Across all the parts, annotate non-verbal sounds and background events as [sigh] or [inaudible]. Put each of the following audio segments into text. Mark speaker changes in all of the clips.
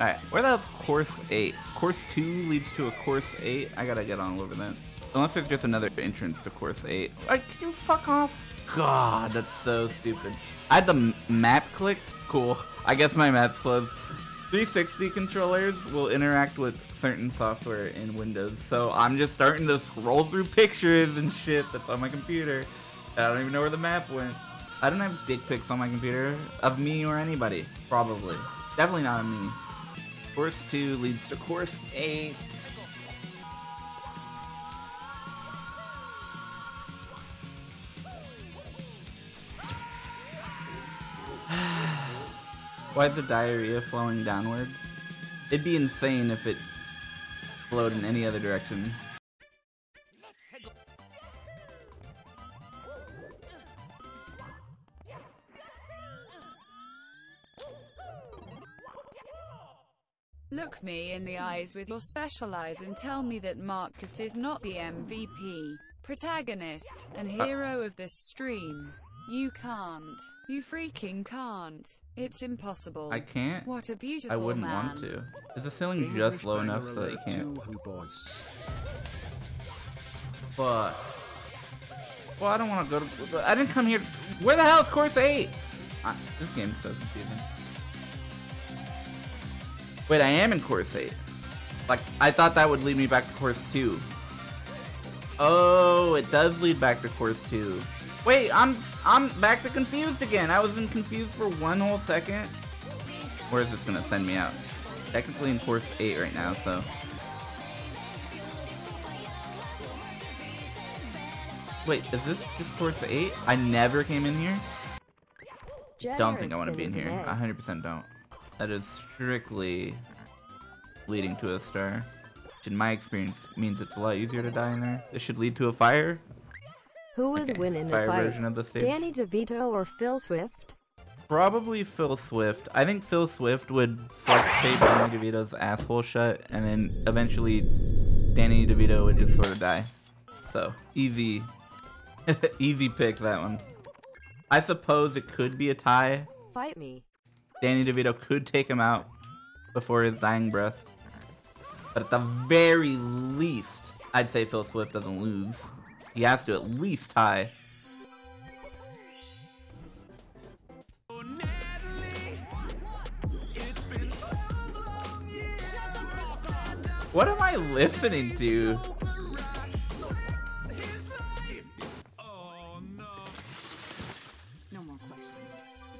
Speaker 1: Alright, where the hell's course 8? Course 2 leads to a course 8? I gotta get on over that. Unless there's just another entrance to course 8. Like, can you fuck off? God, that's so stupid. I had the map clicked. Cool. I guess my map's closed. 360 controllers will interact with certain software in Windows, so I'm just starting to scroll through pictures and shit that's on my computer. I don't even know where the map went. I don't have dick pics on my computer of me or anybody. Probably. Definitely not of me. Course 2 leads to course 8. [sighs] Why the diarrhea flowing downward? It'd be insane if it flowed in any other direction.
Speaker 2: Look me in the eyes with your special eyes and tell me that Marcus is not the MVP, protagonist, and ah. hero of this stream. You can't. You freaking can't. It's impossible.
Speaker 1: I can't?
Speaker 2: What a beautiful
Speaker 1: I wouldn't
Speaker 2: man.
Speaker 1: want to. Is the ceiling just low enough so that you can't? But... Well, I don't want to go to... I didn't come here... Where the hell is course 8? I, this game's so confusing. Wait, I am in course 8. Like, I thought that would lead me back to course 2. Oh, it does lead back to course 2. Wait, I'm I'm back to confused again. I was in confused for one whole second. Where is this gonna send me out? Technically in course 8 right now, so. Wait, is this just course 8? I never came in here? Don't think I want to be in here. 100% don't. That is strictly leading to a star. Which in my experience means it's a lot easier to die in there. This should lead to a fire.
Speaker 3: Who would
Speaker 1: Okay,
Speaker 3: win in
Speaker 1: fire
Speaker 3: a fight?
Speaker 1: version of the stage.
Speaker 3: Danny DeVito or Phil Swift?
Speaker 1: Probably Phil Swift. I think Phil Swift would flex tape Danny DeVito's asshole shut, and then eventually Danny DeVito would just sort of die. So, easy. [laughs] easy pick, that one. I suppose it could be a tie.
Speaker 3: Fight me.
Speaker 1: Danny DeVito could take him out before his dying breath. But at the very least, I'd say Phil Swift doesn't lose. He has to at least tie. What am I listening to?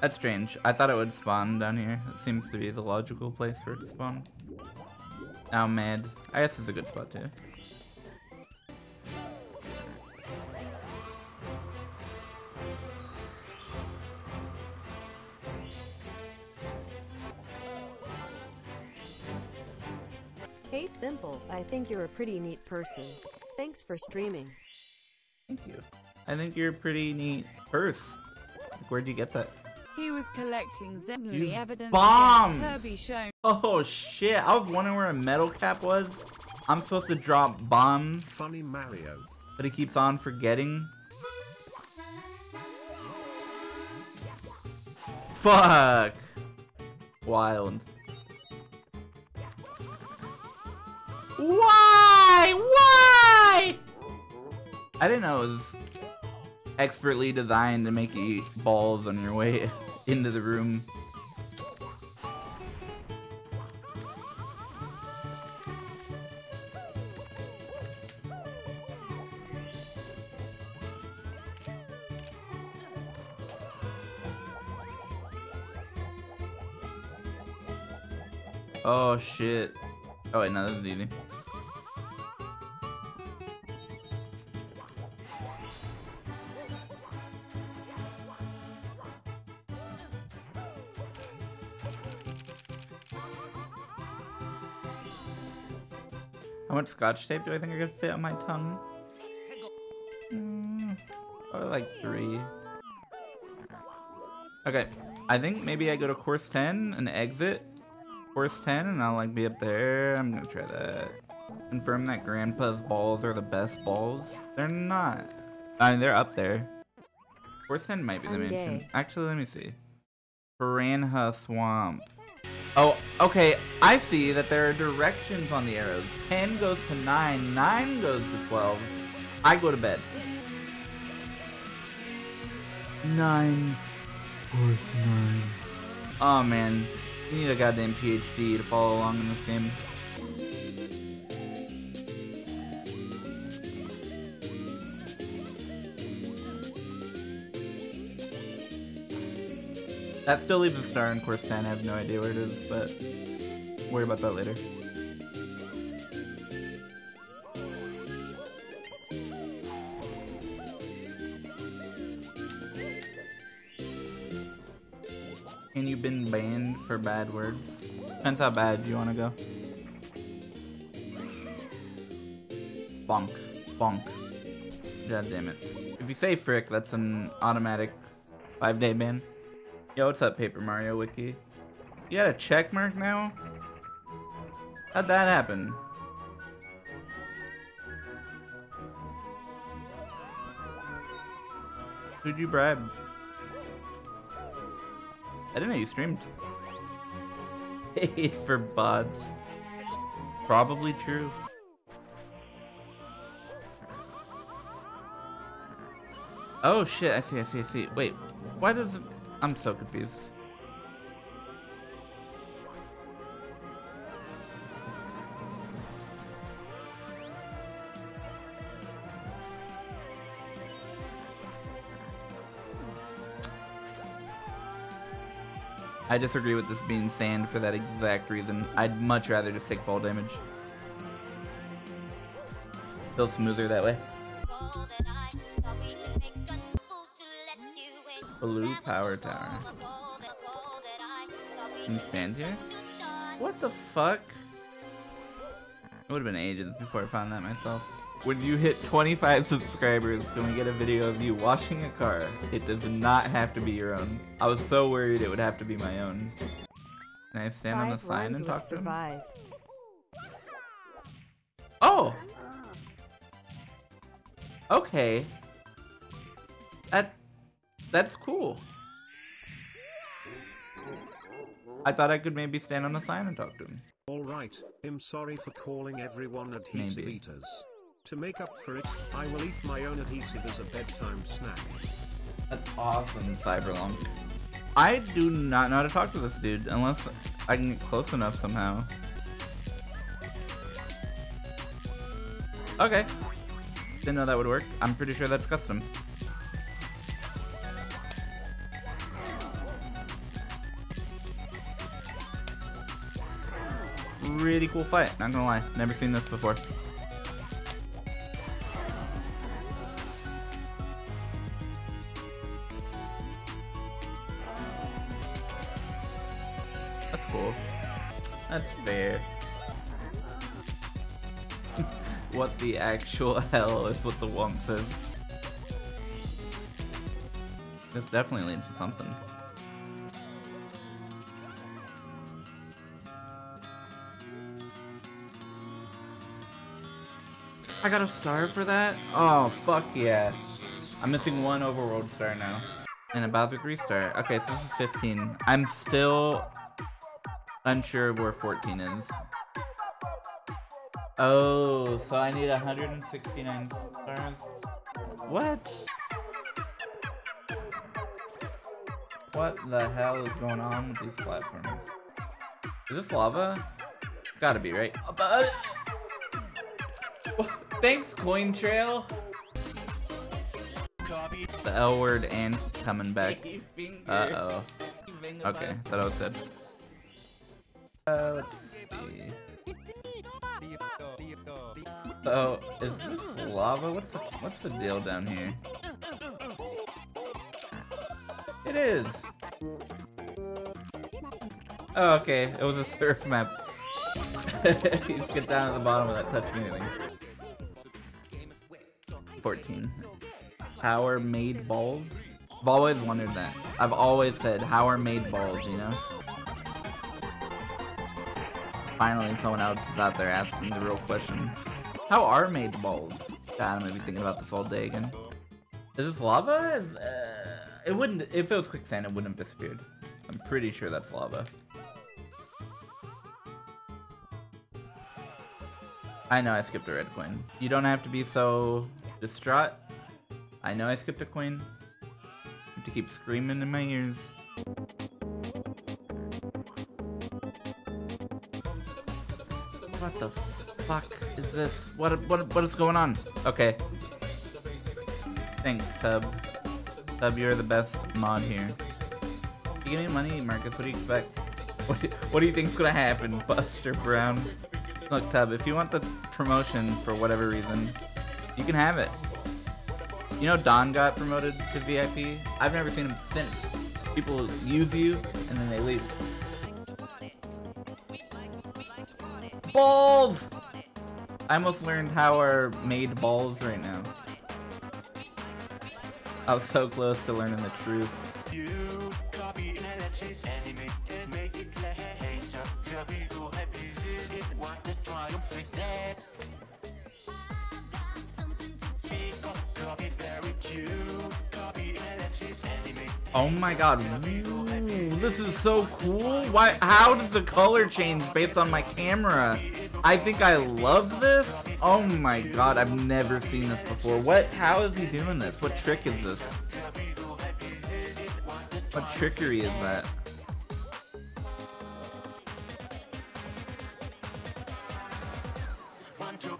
Speaker 1: That's strange. I thought it would spawn down here. It seems to be the logical place for it to spawn. Oh, now I'm mad. I guess it's a good spot too.
Speaker 3: Hey Simple, I think you're a pretty neat person. Thanks for streaming.
Speaker 1: Thank you. I think you're a pretty neat purse. Like, where'd you get that?
Speaker 2: He was collecting Zemley evidence
Speaker 1: bombs!
Speaker 2: Kirby shown.
Speaker 1: Oh shit! I was wondering where a metal cap was. I'm supposed to drop bombs,
Speaker 4: Funny Mario.
Speaker 1: but he keeps on forgetting. Fuck! Wild. Why? Why? I didn't know it was expertly designed to make you eat balls on your way [laughs] into the room. Oh shit. Oh wait, no, this is easy. Scotch tape do I think I could fit on my tongue? Mm, probably like three. Okay, I think maybe I go to course 10 and exit course 10 and I'll like be up there. I'm gonna try that. Confirm that grandpa's balls are the best balls. They're not. I mean, they're up there. Course 10 might be the mansion. Actually, let me see. Piranha Swamp. Oh, okay. I see that there are directions on the arrows. 10 goes to 9, 9 goes to 12. I go to bed. 9. Course 9. Oh man, you need a goddamn PhD to follow along in this game. That still leaves a star in course 10. I have no idea where it is, but worry about that later. And you've been banned for bad words? Depends how bad you want to go. Bonk. Bonk. God damn it. If you say frick, that's an automatic five day ban. Yo, what's up, Paper Mario Wiki? You got a check mark now? How'd that happen? Who'd you bribe? I didn't know you streamed. Paid [laughs] for bots. Probably true. Oh shit, I see, I see, I see. Wait, why does it... I'm so confused. I disagree with this being sand for that exact reason. I'd much rather just take fall damage. Feels smoother that way. Blue power tower. Can you stand here? What the fuck? It would have been ages before I found that myself. When you hit 25 subscribers, can we get a video of you washing a car? It does not have to be your own. I was so worried it would have to be my own. Can I stand on the sign and
Speaker 3: would
Speaker 1: talk to him?
Speaker 3: survive.
Speaker 1: Oh! Okay. That... That's cool. I thought I could maybe stand on the sign and talk to him.
Speaker 4: Alright, I'm sorry for calling everyone adhesive
Speaker 1: Maybe.
Speaker 4: eaters. To make up for it, I will eat my own adhesive as a bedtime snack.
Speaker 1: That's awesome, Cyberlunk. I do not know how to talk to this dude unless I can get close enough somehow. Okay. Didn't know that would work. I'm pretty sure that's custom. Really cool fight, not gonna lie. Never seen this before. That's cool. That's fair. [laughs] what the actual [laughs] hell is what the wump says. This definitely leads to something. I got a star for that? Oh, fuck yeah. I'm missing one overworld star now. And a Bowser 3 star. Okay, so this is 15. I'm still unsure of where 14 is. Oh, so I need 169 stars. What? What the hell is going on with these platforms? Is this lava? Gotta be, right? About it. Thanks, Coin Trail. The L word and coming back. [laughs] Uh oh. Okay, thought I was dead. Uh, let's see. Oh, is this lava? What's the what's the deal down here? It is. Oh, okay. It was a surf map. [laughs] you just get down at the bottom without touching anything. 14. Power made balls? I've always wondered that. I've always said, how are made balls, you know? Finally, someone else is out there asking the real question. How are made balls? God, I'm gonna be thinking about this all day again. Is this lava? Is, uh, it wouldn't, if it was quicksand, it wouldn't have disappeared. I'm pretty sure that's lava. I know I skipped a red coin. You don't have to be so distraught. I know I skipped a coin. You have to keep screaming in my ears. What the fuck is this? What what what is going on? Okay. Thanks, Tub. Tub, you're the best mod here. You give me money, Marcus. What do you expect? [laughs] What do, what do you think's gonna happen, Buster Brown? Look, Tub, if you want the promotion for whatever reason, you can have it. You know Don got promoted to VIP? I've never seen him since. People use you, and then they leave. Balls! I almost learned how are made balls right now. I was so close to learning the truth. Oh my god, Ooh, this is so cool. Why how does the color change based on my camera? I think I love this. Oh my god, I've never seen this before. What how is he doing this? What trick is this? What trickery is that?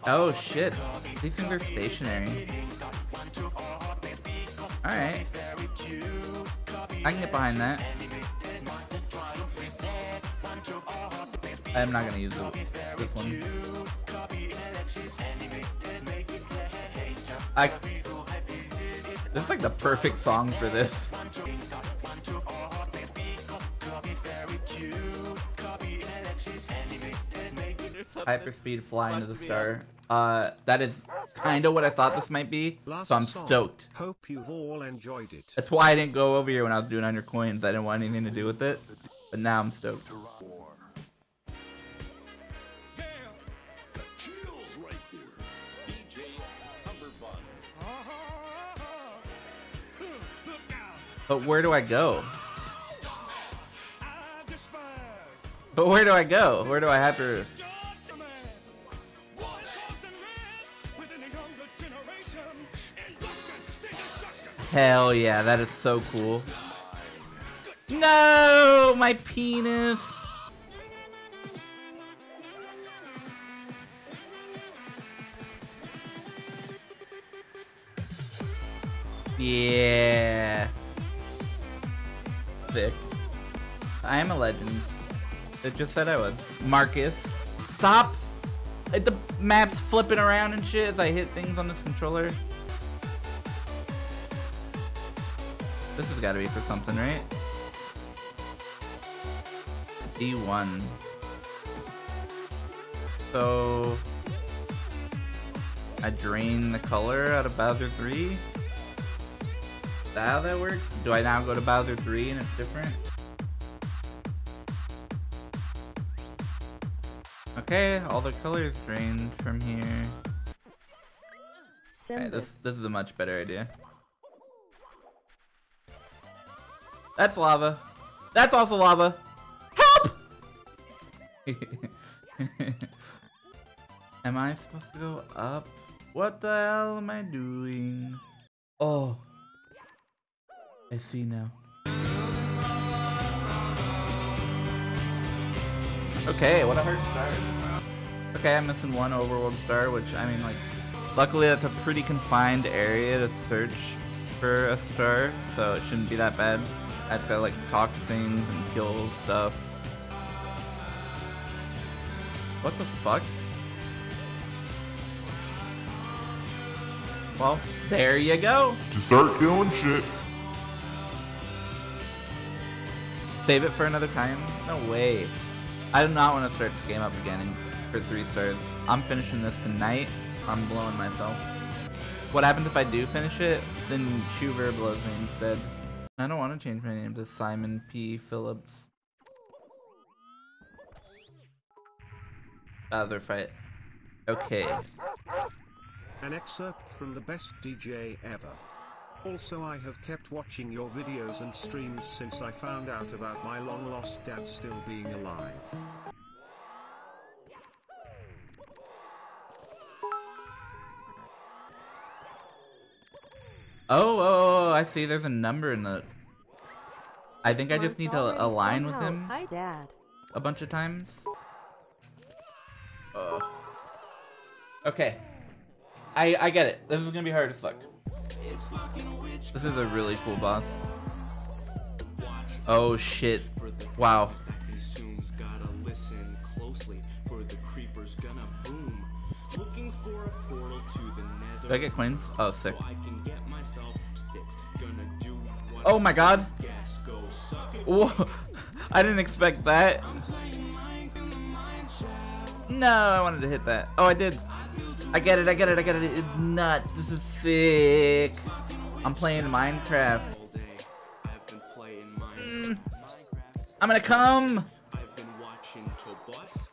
Speaker 1: Oh shit. These things are stationary. Alright. I can get behind that. I'm not gonna use it, this one. I. This is like the perfect song for this. Hyperspeed flying to the star. Uh, that is kind of what I thought this might be, so I'm stoked.
Speaker 4: Hope you've all enjoyed it.
Speaker 1: That's why I didn't go over here when I was doing 100 coins. I didn't want anything to do with it. But now I'm stoked. But where do I go? But where do I go? Where do I have to... Hell yeah, that is so cool. No, my penis. Yeah. Sick. I am a legend. It just said I was. Marcus. Stop! The map's flipping around and shit as I hit things on this controller. This has got to be for something, right? D1. So... I drain the color out of Bowser 3? Is that how that works? Do I now go to Bowser 3 and it's different? Okay, all the colors drained from here. Okay, this this is a much better idea. That's lava. That's also lava. Help! [laughs] am I supposed to go up? What the hell am I doing? Oh. I see now. Okay, what a hard start. Okay, I'm missing one overworld star, which, I mean, like, luckily that's a pretty confined area to search for a star, so it shouldn't be that bad. I just gotta, like, talk to things and kill stuff. What the fuck? Well, there you go.
Speaker 5: to start killing shit.
Speaker 1: Save it for another time? No way. I do not want to start this game up again for three stars. I'm finishing this tonight. I'm blowing myself. What happens if I do finish it? Then Shuver blows me instead. I don't want to change my name to Simon P. Phillips. Bowser fight. Okay.
Speaker 4: An excerpt from the best DJ ever. Also I have kept watching your videos and streams since I found out about my long lost dad still being alive.
Speaker 1: Oh, oh, oh, oh, I see. There's a number in the I think I just need to align with him.
Speaker 3: Hi, Dad.
Speaker 1: a bunch of times. Ugh. Okay. I I get it. This is gonna be hard as fuck. This is a really cool boss. Oh shit. Wow.
Speaker 5: that gotta listen closely for the creepers gonna boom looking for a portal to the nether
Speaker 1: Do I get coins? Oh sick.
Speaker 5: so
Speaker 1: Oh my god. Whoa. I didn't expect that. No, I wanted to hit that. Oh, I did. I get it, I get it, I get it. It's nuts. This is sick. I'm playing Minecraft. Mm. I'm gonna come.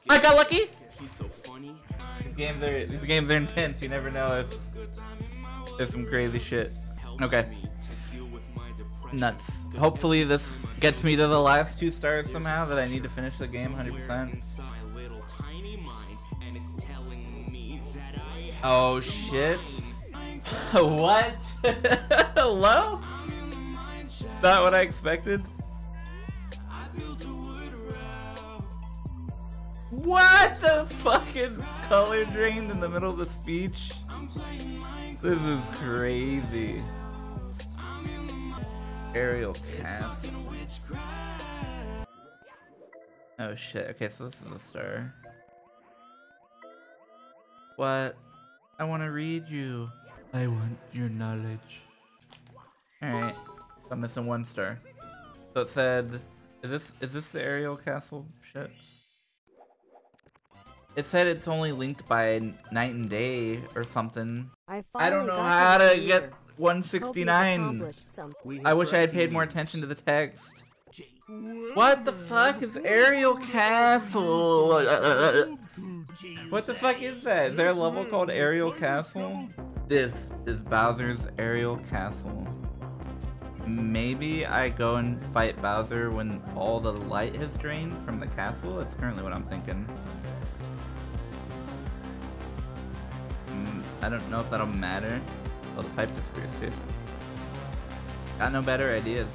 Speaker 1: I got lucky. These games are these games are intense. You never know if there's some crazy shit. Okay. Nuts. Hopefully this gets me to the last two stars somehow that I need to finish the game 100%.
Speaker 5: inside my little tiny mind, and it's telling me that I
Speaker 1: Oh shit. [laughs] what? [laughs] Hello? Not what I expected. What the fucking color drained in the middle of the speech? This is crazy. Aerial cast. Oh shit. Okay, so this is a star. What? I want to read you. I want your knowledge. Alright. I'm missing one star. So it said, is this is this the aerial castle shit? It said it's only linked by night and day or something.
Speaker 3: I,
Speaker 1: I don't know how to
Speaker 3: gear.
Speaker 1: get
Speaker 3: Hope you've
Speaker 1: 169.
Speaker 3: accomplished something.
Speaker 4: We
Speaker 1: I wish I had paid more attention to the text. What the fuck is aerial castle? What the fuck is that? Is there a level called aerial castle? This is Bowser's aerial castle. Maybe I go and fight Bowser when all the light has drained from the castle? That's currently what I'm thinking. Mm, I don't know if that'll matter. Oh, the pipe disappears too. Got no better ideas.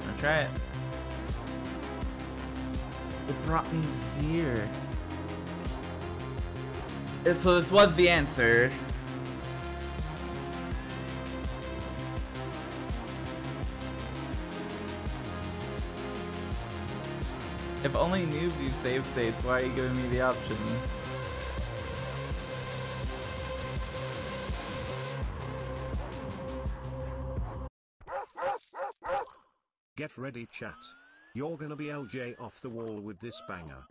Speaker 1: I'm gonna try it. It brought me here. If so this was the answer. If only use save states, why are you giving me the option?
Speaker 4: Get ready chat. You're gonna be LJ off the wall with this banger.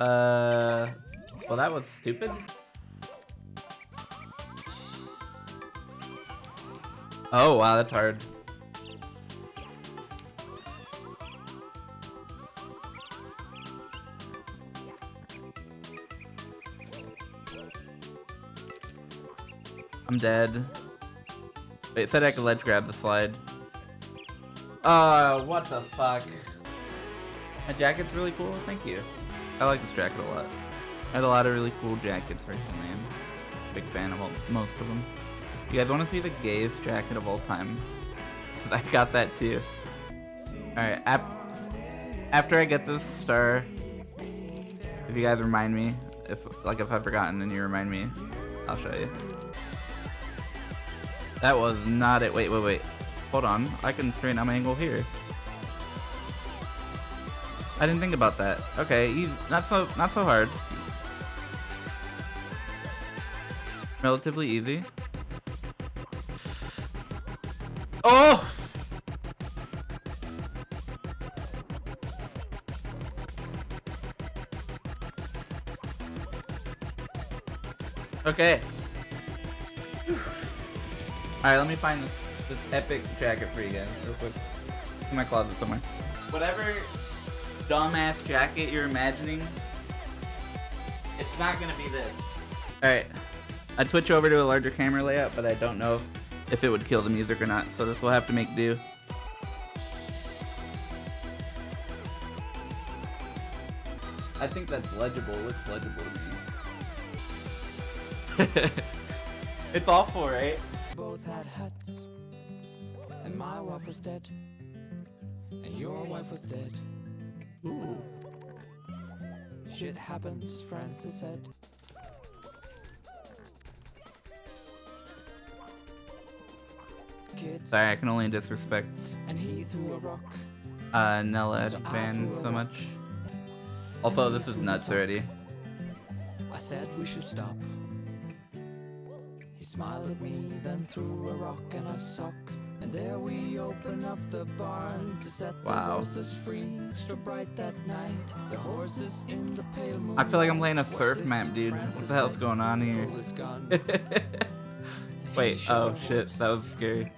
Speaker 1: Uh, well that was stupid. Oh wow, that's hard. I'm dead. Wait, it said I could ledge grab the slide. Uh, what the fuck? My jacket's really cool, thank you. I like this jacket a lot. I had a lot of really cool jackets recently. I'm big fan of all, most of them. You guys want to see the gayest jacket of all time? [laughs] I got that too. Alright, af- after I get this star, if you guys remind me, if like if I've forgotten and you remind me, I'll show you. That was not it. Wait, wait, wait. Hold on. I can straighten out my angle here. I didn't think about that. Okay, easy. not so not so hard. Relatively easy. Oh! Okay. Alright, let me find this, this epic jacket for you guys real quick. In my closet somewhere. Whatever dumbass jacket you're imagining, It's not gonna be this. Alright. I'd switch over to a larger camera layout, but I don't know if it would kill the music or not, so this will have to make do. I think that's legible. Looks legible to me. [laughs] it's awful, right?
Speaker 6: both had hats. And my wife was dead. And your wife was dead.
Speaker 1: Ooh.
Speaker 6: Shit happens, Francis said. Kids,
Speaker 1: Sorry, I can only disrespect
Speaker 6: and he threw a rock.
Speaker 1: uh, Nella
Speaker 6: So
Speaker 1: fan so much. Also, this is nuts already.
Speaker 6: I said we should stop. He smiled at me, then threw a rock and a sock. There we open up the barn to set the
Speaker 1: Wow.
Speaker 6: horses free. Extra bright that night, the horses in the pale moon.
Speaker 1: I feel like I'm playing a surf map, dude. What the hell's going on here?
Speaker 6: pulled his gun.
Speaker 1: Wait,
Speaker 6: He
Speaker 1: oh shit, that was scary.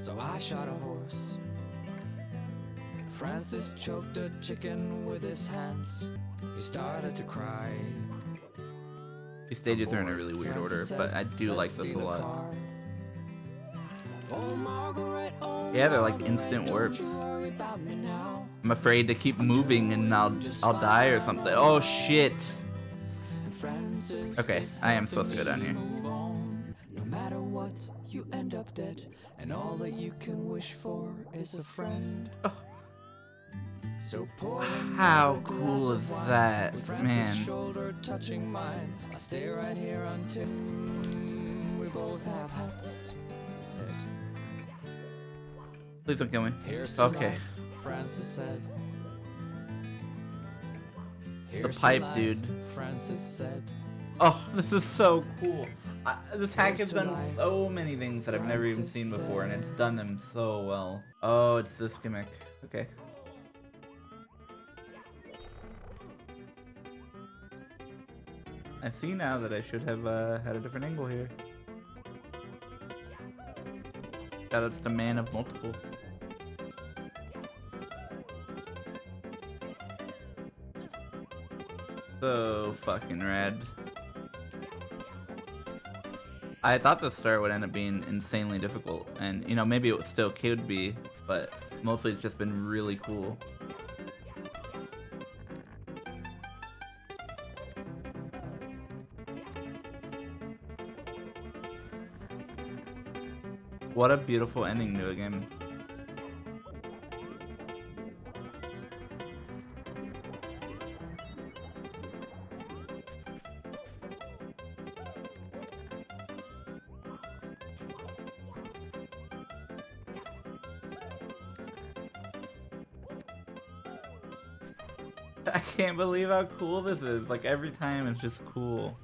Speaker 6: So I shot a horse. Francis choked a chicken with his hands. He started to cry.
Speaker 1: These stages are in a really weird order,
Speaker 6: Francis
Speaker 1: but I do like this a lot. Yeah, they're like instant warps.
Speaker 6: you worry about me now.
Speaker 1: I'm afraid to keep moving and I'll I'll die or something. Oh shit. Okay, I am supposed to go down here.
Speaker 6: No matter what, you end up dead, and all that you can wish for is a friend.
Speaker 1: Oh.
Speaker 6: So [sighs]
Speaker 1: How cool is that, man?
Speaker 6: shoulder touching mine. I stay right here until we both have hats.
Speaker 1: Please don't kill me.
Speaker 6: Here's
Speaker 1: Okay.
Speaker 6: life, Francis said.
Speaker 1: The
Speaker 6: Here's to
Speaker 1: pipe,
Speaker 6: life,
Speaker 1: dude.
Speaker 6: Francis said.
Speaker 1: Oh, [laughs] this is so cool. I, this hack
Speaker 6: Here's
Speaker 1: has done
Speaker 6: life,
Speaker 1: so many things that I've never even seen before, and it's done them so well. Oh, it's this gimmick. Okay. I see now that I should have uh, had a different angle here. Shoutouts to Man of Multiple. So fucking rad. I thought the start would end up being insanely difficult, and you know maybe it still could be, but mostly it's just been really cool. What a beautiful ending to a game. Believe how cool this is. Like every time it's just cool.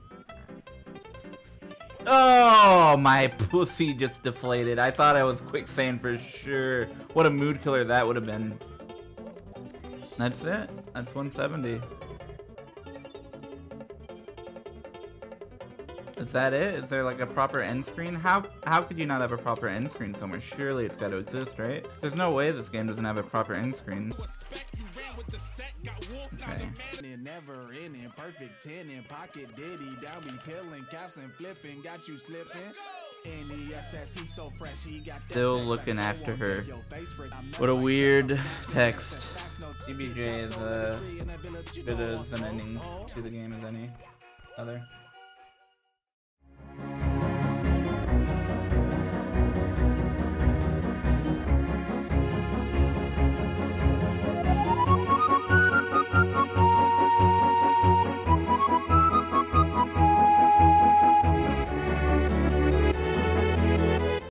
Speaker 1: Oh, my pussy just deflated. I thought I was quicksand for sure. What a mood killer that would have been. That's it. That's 170. Is that it? Is there like a proper end screen? How how could you not have a proper end screen somewhere? Surely it's got to exist, right? There's no way this game doesn't have a proper end screen. Okay.
Speaker 7: Never ending, perfect ten in pocket. Diddy, down be peeling caps and flipping, got you slipping. NESS, he so fresh, he got
Speaker 1: Still looking after her.
Speaker 7: get your face for- I'm
Speaker 1: What a weird [laughs] text.
Speaker 7: facts,
Speaker 1: CBJ is
Speaker 7: TBJ,
Speaker 1: uh,
Speaker 7: tree in the village, you
Speaker 1: good as an
Speaker 7: what's
Speaker 1: ending to the game as any other.